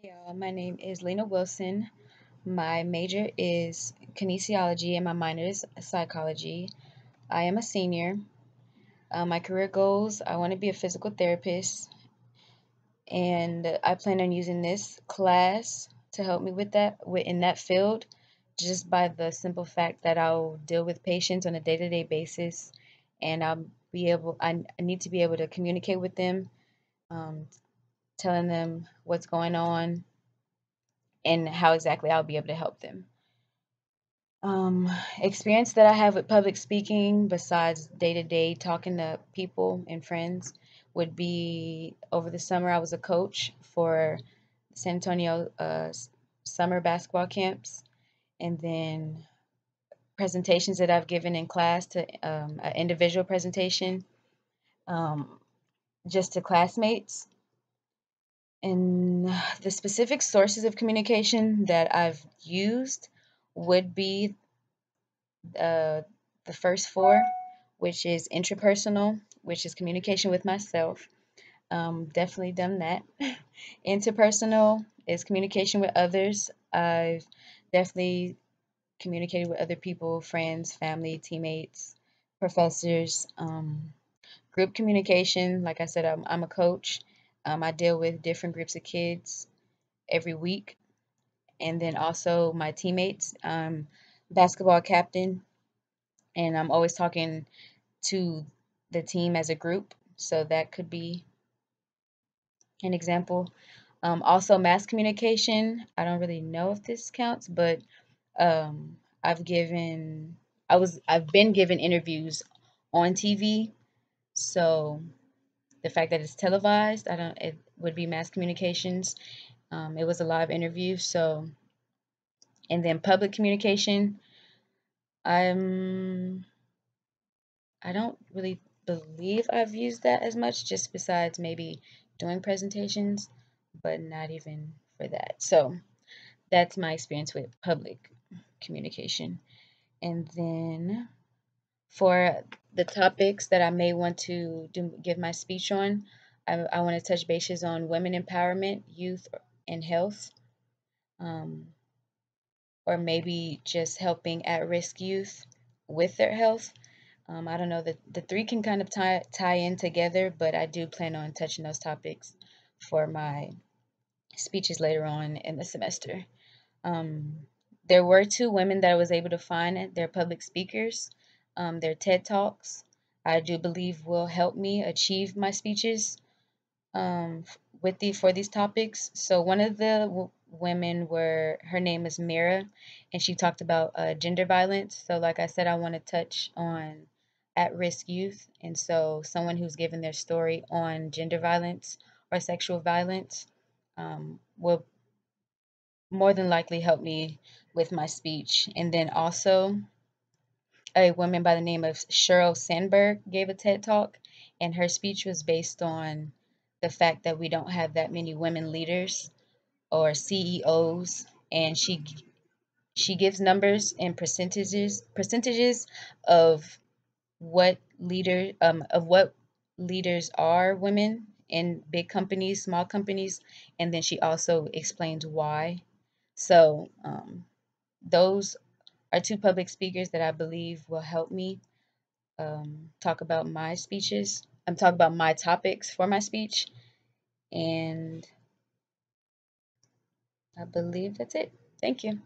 Hey y'all, my name is Lena Wilson. My major is kinesiology and my minor is psychology. I am a senior. Uh, my career goals I want to be a physical therapist, and I plan on using this class to help me with that in that field just by the simple fact that I'll deal with patients on a day to day basis and I'll be able, I, need to be able to communicate with them. Um, telling them what's going on and how exactly I'll be able to help them. Um, experience that I have with public speaking, besides day to day talking to people and friends, would be over the summer I was a coach for San Antonio uh, summer basketball camps, and then presentations that I've given in class to um, an individual presentation um, just to classmates and the specific sources of communication that I've used would be uh, the first four, which is intrapersonal, which is communication with myself. Um, definitely done that. Interpersonal is communication with others. I've definitely communicated with other people, friends, family, teammates, professors. Um, group communication, like I said, I'm, I'm a coach um, I deal with different groups of kids every week. And then also my teammates, um, basketball captain, and I'm always talking to the team as a group. So that could be an example. Um, also, mass communication. I don't really know if this counts, but um, I've given, I was, I've been given interviews on TV. So the fact that it's televised, I don't, it would be mass communications. Um, it was a live interview, so, and then public communication, I'm, I don't really believe I've used that as much, just besides maybe doing presentations, but not even for that. So that's my experience with public communication. And then for the topics that I may want to do, give my speech on. I, I want to touch bases on women empowerment, youth, and health, um, or maybe just helping at risk youth with their health. Um, I don't know, the, the three can kind of tie, tie in together, but I do plan on touching those topics for my speeches later on in the semester. Um, there were two women that I was able to find. They're public speakers um, their TED Talks. I do believe will help me achieve my speeches um, with the for these topics. So one of the women were her name is Mira, and she talked about uh, gender violence. So like I said, I want to touch on at-risk youth, and so someone who's given their story on gender violence or sexual violence um, will more than likely help me with my speech. And then also a woman by the name of Sheryl Sandberg gave a TED Talk, and her speech was based on the fact that we don't have that many women leaders or CEOs, and she she gives numbers and percentages percentages of what leader um, of what leaders are women in big companies, small companies, and then she also explains why. So um, those are two public speakers that I believe will help me um, talk about my speeches. I'm talking about my topics for my speech. And I believe that's it. Thank you.